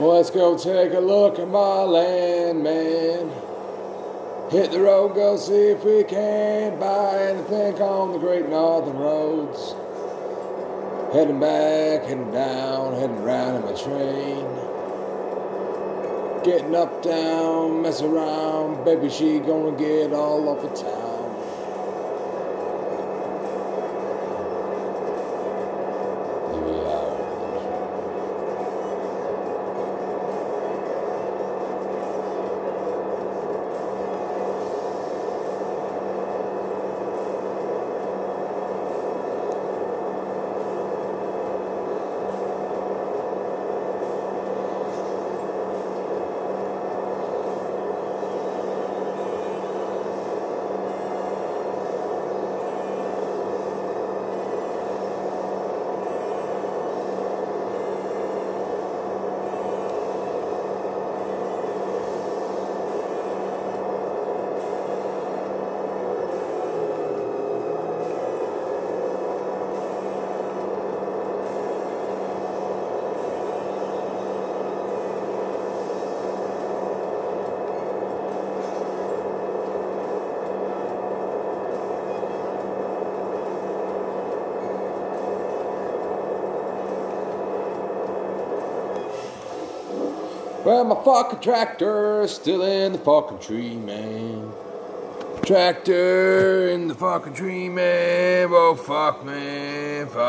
let's go take a look at my land, man. Hit the road, go see if we can't buy anything on the Great Northern Roads. Heading back, heading down, heading round in my train. Getting up, down, mess around, baby, she gonna get all of town. Well, my fucking tractor still in the fucking tree, man. Tractor in the fucking tree, man. Oh, fuck, man. Fuck.